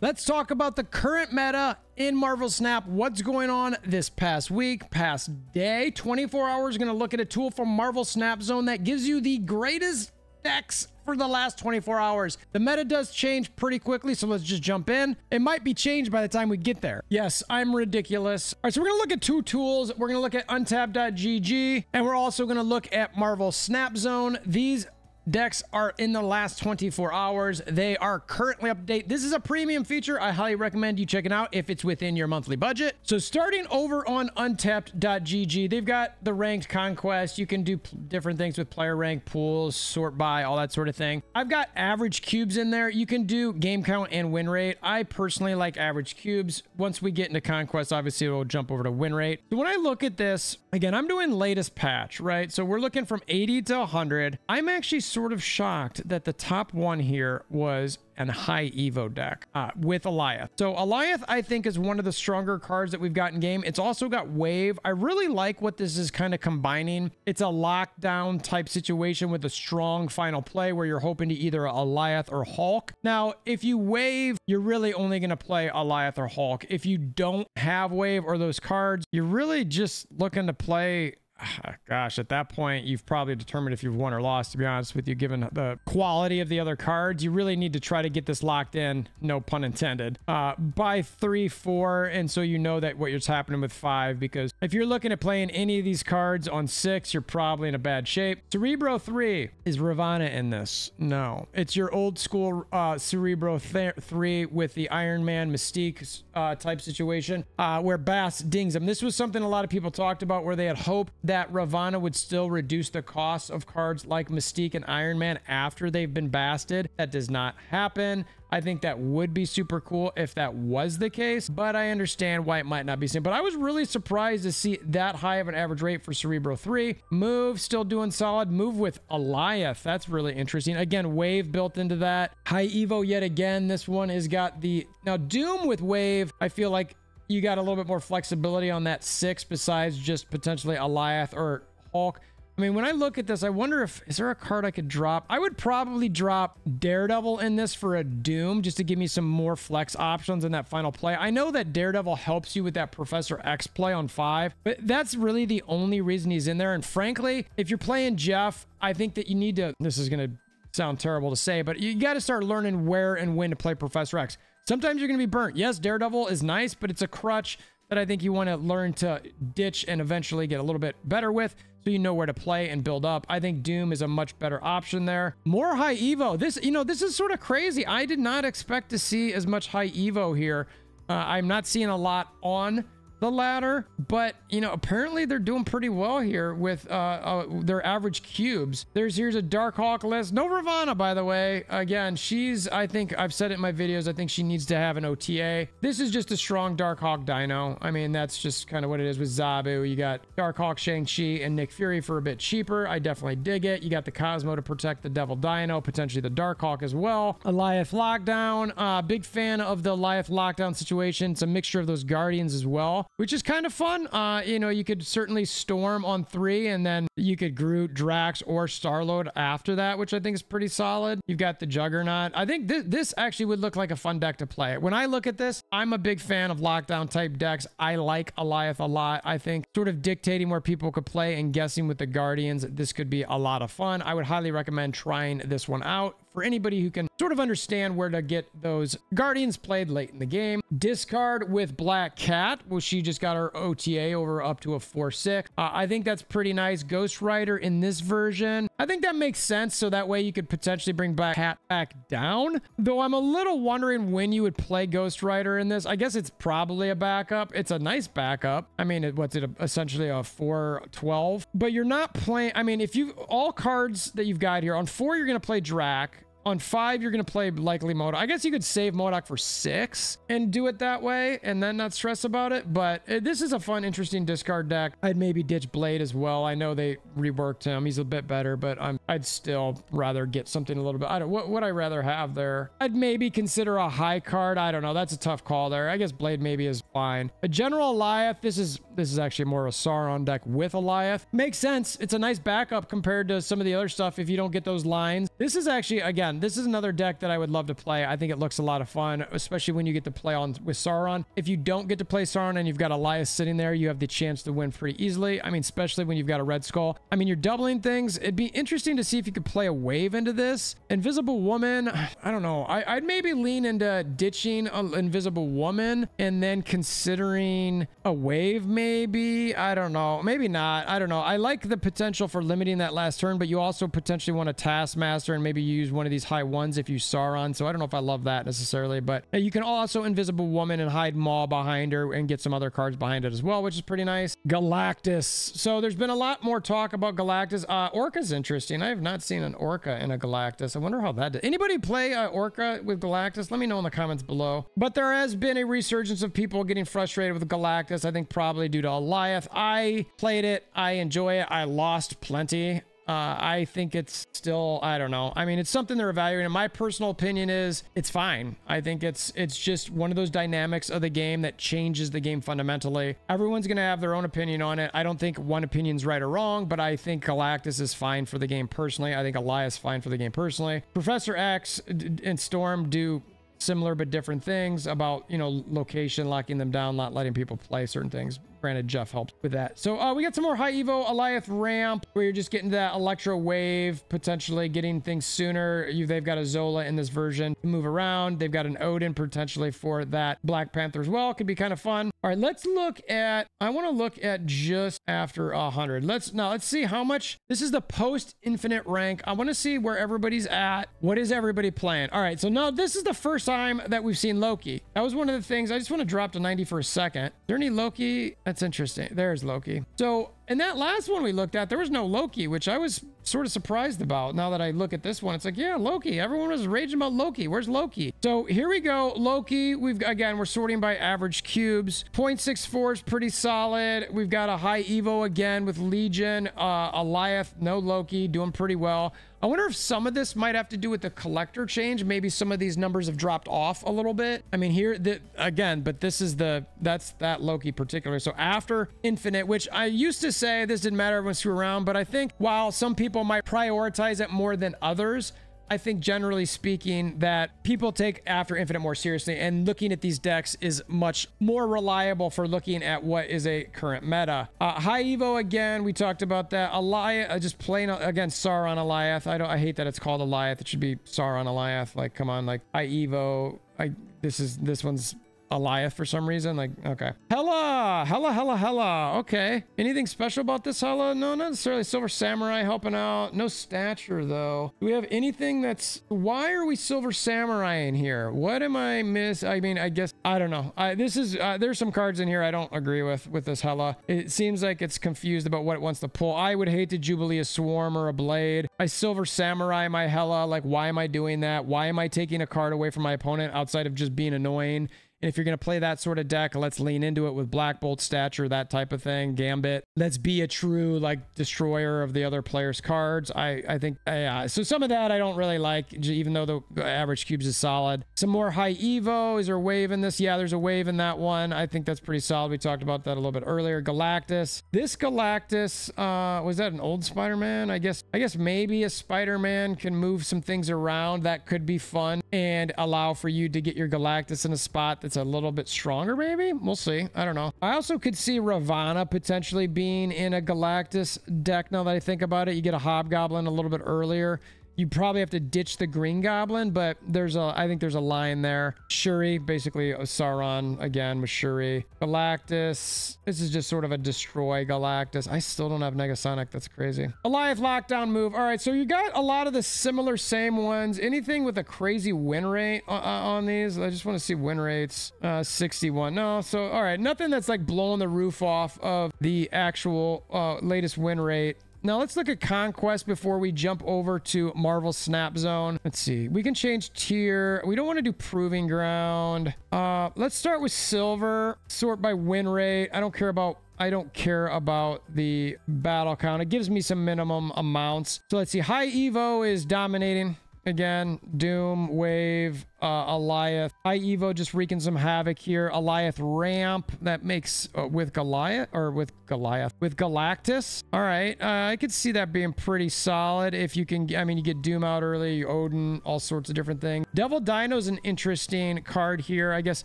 Let's talk about the current meta in Marvel Snap. What's going on this past week, past day? 24 hours. Going to look at a tool from Marvel Snap Zone that gives you the greatest decks for the last 24 hours. The meta does change pretty quickly, so let's just jump in. It might be changed by the time we get there. Yes, I'm ridiculous. All right, so we're gonna look at two tools. We're gonna look at untapped.gg, and we're also gonna look at Marvel Snap Zone. These decks are in the last 24 hours. They are currently update. This is a premium feature. I highly recommend you check it out if it's within your monthly budget. So starting over on untapped.gg, they've got the ranked conquest. You can do different things with player rank, pools, sort by, all that sort of thing. I've got average cubes in there. You can do game count and win rate. I personally like average cubes. Once we get into conquest, obviously it'll jump over to win rate. So when I look at this, again, I'm doing latest patch, right? So we're looking from 80 to 100. I'm actually sort of shocked that the top one here was an high Evo deck uh, with Alioth. So Alioth, I think, is one of the stronger cards that we've got in game. It's also got Wave. I really like what this is kind of combining. It's a lockdown type situation with a strong final play where you're hoping to either Alioth or Hulk. Now, if you Wave, you're really only going to play Alioth or Hulk. If you don't have Wave or those cards, you're really just looking to play gosh, at that point, you've probably determined if you've won or lost, to be honest with you, given the quality of the other cards. You really need to try to get this locked in, no pun intended, uh, by three, four. And so you know that what you're happening with five, because if you're looking at playing any of these cards on six, you're probably in a bad shape. Cerebro three, is Ravonna in this? No. It's your old school uh, Cerebro th- three with the Iron Man Mystique uh, type situation uh, where Bast dings him. This was something a lot of people talked about where they had hoped that Ravonna would still reduce the cost of cards like Mystique and Iron Man after they've been basted. That does not happen. I think that would be super cool if that was the case, but I understand why it might not be seen. But I was really surprised to see that high of an average rate for Cerebro 3. Move, still doing solid. Move with Alioth. That's really interesting. Again, Wave built into that. High Evo yet again. This one has got the... Now, Doom with Wave, I feel like you got a little bit more flexibility on that six besides just potentially Alioth or Hulk. I mean, when I look at this, I wonder if is there a card I could drop? I would probably drop Daredevil in this for a Doom just to give me some more flex options in that final play. I know that Daredevil helps you with that Professor X play on five, but that's really the only reason he's in there. And frankly, if you're playing Jeff, I think that you need to. This is gonna sound terrible to say, but you got to start learning where and when to play Professor X. Sometimes you're going to be burnt. Yes, Daredevil is nice, but it's a crutch that I think you want to learn to ditch and eventually get a little bit better with so you know where to play and build up. I think Doom is a much better option there. More high Evo. This, you know, this is sort of crazy. I did not expect to see as much high Evo here. Uh, I'm not seeing a lot on the ladder, but you know, apparently they're doing pretty well here with uh, uh, their average cubes. There's here's a Darkhawk list. No Ravonna, by the way. Again, she's I think I've said it in my videos. I think she needs to have an OTA. This is just a strong Darkhawk Dino. I mean, that's just kind of what it is with Zabu. You got Darkhawk, Shang Chi, and Nick Fury for a bit cheaper. I definitely dig it. You got the Cosmo to protect the Devil Dino, potentially the Darkhawk as well. Alioth Lockdown. Uh, big fan of the Alioth Lockdown situation. It's a mixture of those Guardians as well which is kind of fun. Uh, you know, you could certainly Storm on three, and then you could Groot, Drax, or Starlord after that, which I think is pretty solid. You've got the Juggernaut. I think th- this actually would look like a fun deck to play. When I look at this, I'm a big fan of lockdown type decks. I like Alioth a lot. I think sort of dictating where people could play and guessing with the Guardians, this could be a lot of fun. I would highly recommend trying this one out for anybody who can sort of understand where to get those Guardians played late in the game. Discard with Black Cat. Well, she just got her OTA over up to a 4-6. Uh, I think that's pretty nice. Ghost Rider in this version. I think that makes sense. So that way you could potentially bring Black Cat back down. Though I'm a little wondering when you would play Ghost Rider in this. I guess it's probably a backup. It's a nice backup. I mean, what's it? Essentially a 4-12. But you're not playing... I mean, if you... All cards that you've got here. On 4, you're going to play Drac. On five, you're going to play likely MODOK. I guess you could save MODOK for six and do it that way and then not stress about it. But eh, this is a fun, interesting discard deck. I'd maybe ditch Blade as well. I know they reworked him. He's a bit better, but I'm, I'd still rather get something a little bit. I don't, what would I rather have there? I'd maybe consider a high card. I don't know. That's a tough call there. I guess Blade maybe is fine. A General Alioth, this is, this is actually more of a Sauron deck with Alioth. Makes sense. It's a nice backup compared to some of the other stuff if you don't get those lines. This is actually, again, This is another deck that I would love to play. I think it looks a lot of fun, especially when you get to play on with Sauron. If you don't get to play Sauron and you've got Alioth sitting there, you have the chance to win pretty easily. I mean, especially when you've got a Red Skull. I mean, you're doubling things. It'd be interesting to see if you could play a wave into this. Invisible Woman, I don't know. I, would maybe lean into ditching an Invisible Woman and then considering a wave maybe. I don't know. Maybe not. I don't know. I like the potential for limiting that last turn, but you also potentially want a Taskmaster and maybe you use one of these high ones if you Sauron. So I don't know if I love that necessarily, but you can also Invisible Woman and hide Maw behind her and get some other cards behind it as well, which is pretty nice. Galactus. So there's been a lot more talk about Galactus. Uh, Orka's interesting. I have not seen an Orka in a Galactus. I wonder how that did. Anybody play uh, Orka with Galactus? Let me know in the comments below. But there has been a resurgence of people getting frustrated with Galactus. I think probably due to Alioth. I played it. I enjoy it. I lost plenty. Uh, I think it's still, I don't know. I mean, it's something they're evaluating. My personal opinion is it's fine. I think it's it's just one of those dynamics of the game that changes the game fundamentally. Everyone's going to have their own opinion on it. I don't think one opinion's right or wrong, but I think Galactus is fine for the game personally. I think Alioth is fine for the game personally. Professor X and Storm do similar but different things about, you know, location, locking them down, not letting people play certain things. Granted, Jeff helped with that. So uh, we got some more high Evo Alioth ramp where you're just getting that Electro Wave, potentially getting things sooner. You, they've got a Zola in this version to move around. They've got an Odin potentially for that Black Panther as well. Could be kind of fun. All right, let's look at, I want to look at just after 100. Let's, now let's see how much, this is the post infinite rank. I want to see where everybody's at. What is everybody playing? All right, so now this is the first time that we've seen Loki. That was one of the things, I just want to drop to 90 for a second. Is there any Loki? That's interesting. There's Loki. So in that last one we looked at, there was no Loki, which I was sort of surprised about. Now that I look at this one, it's like, yeah, Loki. Everyone was raging about Loki. Where's Loki? So here we go. Loki, we've again, we're sorting by average cubes. 0.64 is pretty solid. We've got a high Evo again with Legion. Uh, Alioth, no Loki, doing pretty well. I wonder if some of this might have to do with the collector change. Maybe some of these numbers have dropped off a little bit. I mean, here, the, again, but this is the, that's that Loki particular. So after Infinite, which I used to say this didn't matter, everyone threw around, but I think while some people might prioritize it more than others, I think generally speaking that people take After Infinite more seriously and looking at these decks is much more reliable for looking at what is a current meta. Uh, High Evo again, we talked about that. Alioth, uh, just playing against Sauron Alioth. I don't, I hate that it's called Alioth. It should be Sauron Alioth. Like, come on, like High Evo. I, this is, this one's Alioth for some reason. Like, okay. Hela! Hela, Hela, Hela. Okay. Anything special about this Hela? No, not necessarily. Silver Samurai helping out. No stature, though. Do we have anything that's... Why are we Silver Samurai in here? What am I miss? I mean, I guess... I don't know. I, this is... Uh, there's some cards in here I don't agree with, with this Hela. It seems like it's confused about what it wants to pull. I would hate to Jubilee a Swarm or a Blade. I Silver Samurai my Hela. Like, why am I doing that? Why am I taking a card away from my opponent outside of just being annoying? And if you're going to play that sort of deck, let's lean into it with Black Bolt stature, that type of thing, Gambit. Let's be a true like destroyer of the other player's cards. I I think uh, yeah. So some of that I don't really like, even though the average cubes is solid. Some more high Evo. Is there a wave in this? Yeah, there's a wave in that one. I think that's pretty solid. We talked about that a little bit earlier. Galactus. This Galactus uh, was that an old Spider-Man? I guess I guess maybe a Spider-Man can move some things around. That could be fun and allow for you to get your Galactus in a spot that's a little bit stronger, maybe? We'll see. I don't know. I also could see Ravonna potentially being in a Galactus deck now that I think about it. You get a Hobgoblin a little bit earlier. You probably have to ditch the Green Goblin, but there's a, I think there's a line there. Shuri, basically Sauron again with Shuri. Galactus. This is just sort of a destroy Galactus. I still don't have Negasonic. That's crazy. Alioth lockdown move. All right, so you got a lot of the similar same ones. Anything with a crazy win rate uh on these? I just want to see win rates. Uh, 61. No, so all right, nothing that's like blowing the roof off of the actual uh, latest win rate. Now let's look at Conquest before we jump over to Marvel Snap Zone. Let's see. We can change tier. We don't want to do Proving Ground. Uh, let's start with Silver. Sort by win rate. I don't care about I don't care about the battle count. It gives me some minimum amounts. So let's see. High Evo is dominating again. Doom, Wave, uh, Alioth. High Evo just wreaking some havoc here. Alioth ramp that makes uh, with Goliath or with Goliath with Galactus. All right, uh, I could see that being pretty solid if you can. I mean, you get Doom out early, Odin, all sorts of different things. Devil Dino's an interesting card here. I guess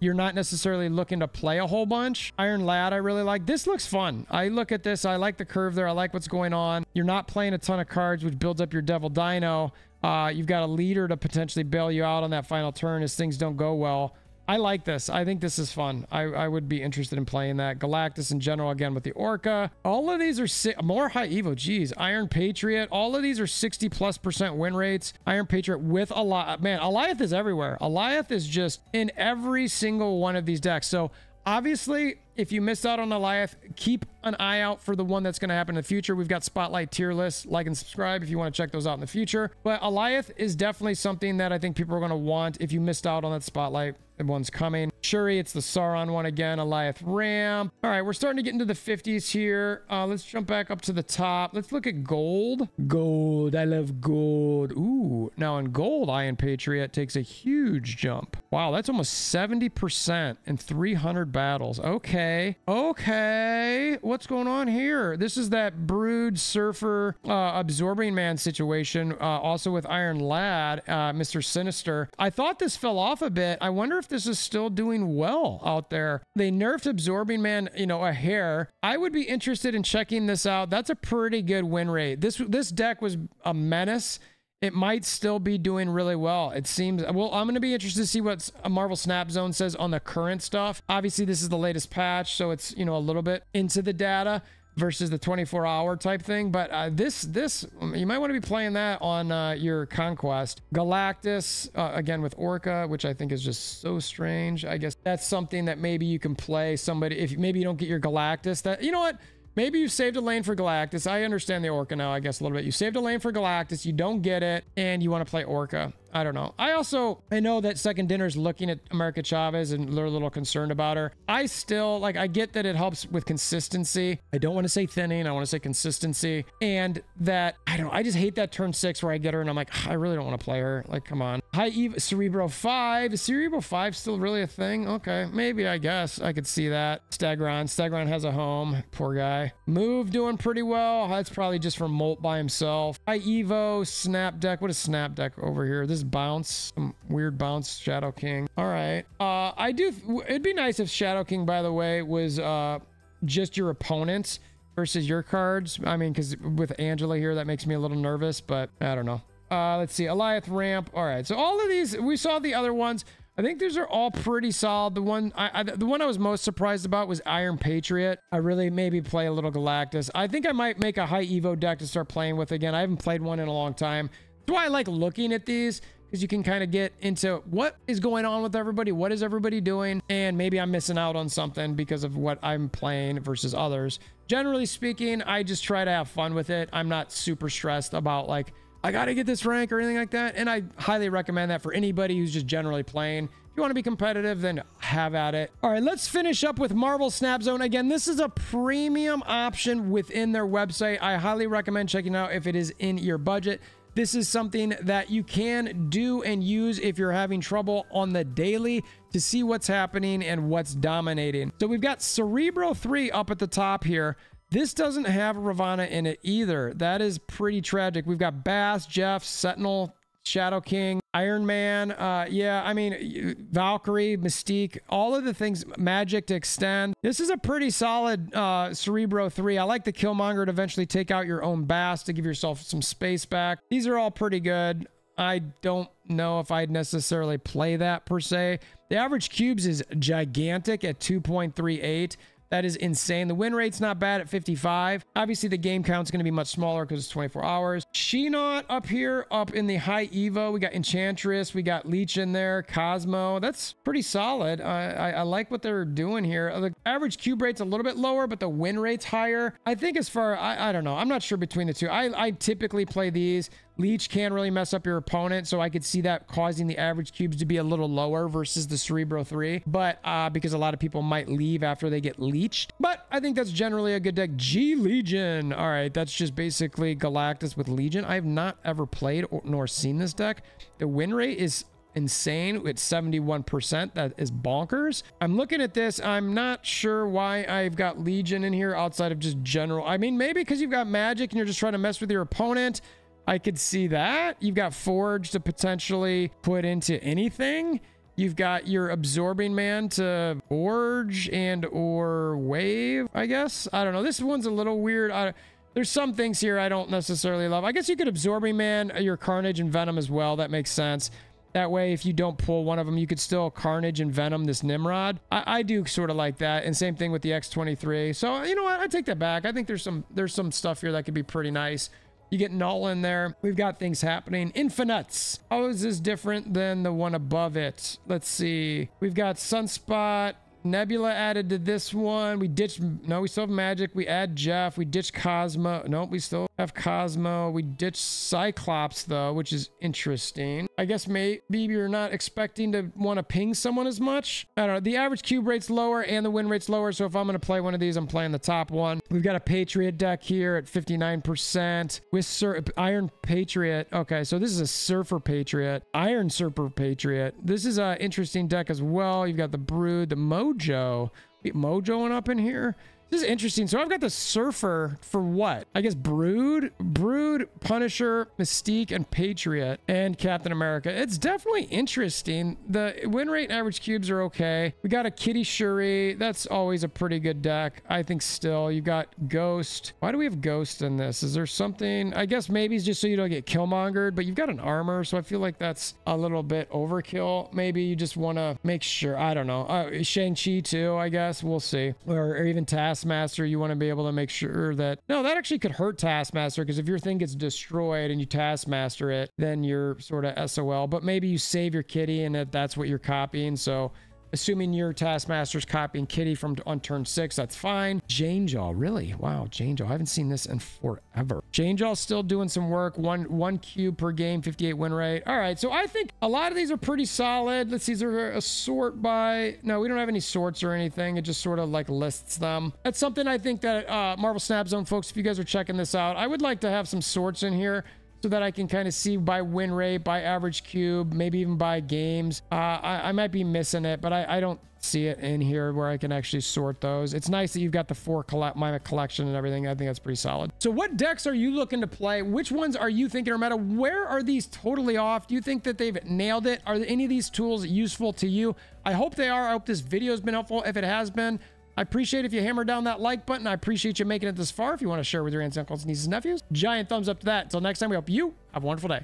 you're not necessarily looking to play a whole bunch. Iron Lad, I really like. This looks fun. I look at this. I like the curve there. I like what's going on. You're not playing a ton of cards, which builds up your Devil Dino. Uh, you've got a leader to potentially bail you out on that final turn as things don't go well. I like this. I think this is fun. I, I would be interested in playing that. Galactus in general, again, with the Orka. All of these are si more high Evo. Geez. Iron Patriot. All of these are 60 plus percent win rates. Iron Patriot with a lot. Man, Alioth is everywhere. Alioth is just in every single one of these decks. So obviously, if you missed out on Alioth, keep an eye out for the one that's going to happen in the future. We've got Spotlight tier lists. Like and subscribe if you want to check those out in the future. But Alioth is definitely something that I think people are going to want if you missed out on that Spotlight. One's coming. Shuri, it's the Sauron one again. Alioth ramp. All right, we're starting to get into the 50s here. Uh, let's jump back up to the top. Let's look at gold. Gold. I love gold. Ooh. Now in gold, Iron Patriot takes a huge jump. Wow, that's almost 70% in 300 battles. Okay. Okay. What's going on here? This is that Brood Surfer uh, Absorbing Man situation. Uh, also with Iron Lad, uh, Mr. Sinister. I thought this fell off a bit. I wonder if this is still doing well out there. They nerfed Absorbing Man, you know, a hair. I would be interested in checking this out. That's a pretty good win rate. This this deck was a menace it might still be doing really well. It seems, well, I'm going to be interested to see what Marvel Snap Zone says on the current stuff. Obviously, this is the latest patch, so it's, you know, a little bit into the data versus the 24 hour type thing. But uh, this, this, you might want to be playing that on uh, your Conquest. Galactus, uh, again with Orka, which I think is just so strange. I guess that's something that maybe you can play somebody, if maybe you don't get your Galactus, that, you know what? Maybe you saved a lane for Galactus. I understand the Orka now, I guess, a little bit. You saved a lane for Galactus, you don't get it, and you want to play Orka. I don't know. I also, I know that Second Dinner's looking at America Chavez and they're a little concerned about her. I still, like, I get that it helps with consistency. I don't want to say thinning. I want to say consistency. And that, I don't I just hate that turn six where I get her and I'm like, I really don't want to play her. Like, come on. High Eve, Cerebro 5. Is Cerebro 5 still really a thing? Okay, maybe, I guess. I could see that. Stegron. Stegron has a home. Poor guy. Move doing pretty well. That's probably just from Molt by himself. High Evo, Snap Deck. What is Snap Deck over here? This bounce, some weird bounce, Shadow King. All right. Uh, I do. It'd be nice if Shadow King, by the way, was uh, just your opponents versus your cards. I mean, because with Angela here, that makes me a little nervous, but I don't know. Uh, let's see. Alioth ramp. All right. So all of these, we saw the other ones. I think these are all pretty solid. The one I, I, the one I was most surprised about was Iron Patriot. I really maybe play a little Galactus. I think I might make a high Evo deck to start playing with again. I haven't played one in a long time. That's why I like looking at these because you can kind of get into what is going on with everybody, what is everybody doing, and maybe I'm missing out on something because of what I'm playing versus others. Generally speaking, I just try to have fun with it. I'm not super stressed about like, I got to get this rank or anything like that. And I highly recommend that for anybody who's just generally playing. If you want to be competitive, then have at it. All right, let's finish up with Marvel Snap Zone. Again, this is a premium option within their website. I highly recommend checking out if it is in your budget. This is something that you can do and use if you're having trouble on the daily to see what's happening and what's dominating. So we've got Cerebro 3 up at the top here. This doesn't have Ravonna in it either. That is pretty tragic. We've got Bast, Jeff, Sentinel, Shadow King, Iron Man. Uh, yeah, I mean, Valkyrie, Mystique, all of the things, Magic to extend. This is a pretty solid uh, Cerebro 3. I like the Killmonger to eventually take out your own Bast to give yourself some space back. These are all pretty good. I don't know if I'd necessarily play that per se. The average cubes is gigantic at 2.38. That is insane. The win rate's not bad at 55. Obviously, the game count's going to be much smaller because it's 24 hours. Shinnok up here, up in the high Evo. We got Enchantress. We got Leech in there. Cosmo. That's pretty solid. I, I, I like what they're doing here. Uh, the average cube rate's a little bit lower, but the win rate's higher. I think as far, I, I don't know. I'm not sure between the two. I, I typically play these Leech can really mess up your opponent, so I could see that causing the average cubes to be a little lower versus the Cerebro 3, but uh, because a lot of people might leave after they get leeched. But I think that's generally a good deck. G Legion. All right, that's just basically Galactus with Legion. I have not ever played or, nor seen this deck. The win rate is insane It's 71%. That is bonkers. I'm looking at this. I'm not sure why I've got Legion in here outside of just general. I mean, maybe because you've got magic and you're just trying to mess with your opponent. I could see that. You've got Forge to potentially put into anything. You've got your absorbing man to forge and or wave, I guess. I don't know. This one's a little weird. I, there's some things here I don't necessarily love. I guess you could absorbing man uh, your carnage and venom as well. That makes sense. That way, if you don't pull one of them, you could still Carnage and Venom this Nimrod. I, I do sort of like that. And same thing with the X23. So, you know what? I take that back. I think there's some there's some stuff here that could be pretty nice. You get Null in there. We've got things happening. Infinites. How is different than the one above it? Let's see. We've got Sunspot, Nebula added to this one. We ditched, no, we still have Magic. We add Jeff. We ditched Cosmo. Nope, we still have Cosmo. We ditched Cyclops, though, which is interesting. I guess maybe you're not expecting to want to ping someone as much. I don't know. The average cube rate's lower and the win rate's lower. So if I'm going to play one of these, I'm playing the top one. We've got a Patriot deck here at 59% with Sur Iron Patriot. Okay, so this is a Surfer Patriot, Iron Surfer Patriot. This is an interesting deck as well. You've got the Brood, the Mo Mojo. Mojoing up in here. This is interesting. So I've got the Surfer for what? I guess Brood, Brood, Punisher, Mystique, and Patriot, and Captain America. It's definitely interesting. The win rate and average cubes are okay. We got a Kitty Shuri. That's always a pretty good deck. I think still. You got Ghost. Why do we have Ghost in this? Is there something? I guess maybe it's just so you don't get Killmongered, but you've got an armor, so I feel like that's a little bit overkill. Maybe you just want to make sure. I don't know. Uh, Shang-Chi too, I guess. We'll see. Or, or even Task Taskmaster, you want to be able to make sure that no, that actually could hurt Taskmaster because if your thing gets destroyed and you Taskmaster it, then you're sort of SOL. But maybe you save your kitty and that that's what you're copying. So Assuming your Taskmaster's copying Kitty from on turn six, that's fine. Jane Jaw, really? Wow, Jane Jaw. I haven't seen this in forever. Jane Jaw's still doing some work. One one cube per game, 58 win rate. All right, so I think a lot of these are pretty solid. Let's see, is there a sort by... No, we don't have any sorts or anything. It just sort of like lists them. That's something I think that uh, Marvel Snap Zone folks, if you guys are checking this out, I would like to have some sorts in here so that I can kind of see by win rate, by average cube, maybe even by games. Uh, I, I, might be missing it, but I, I, don't see it in here where I can actually sort those. It's nice that you've got the four collect my collection and everything. I think that's pretty solid. So what decks are you looking to play? Which ones are you thinking are meta? Where are these totally off? Do you think that they've nailed it? Are any of these tools useful to you? I hope they are. I hope this video has been helpful. If it has been, I appreciate if you hammer down that like button. I appreciate you making it this far. If you want to share with your aunts, uncles, nieces, nephews, giant thumbs up to that. Until next time, we hope you have a wonderful day.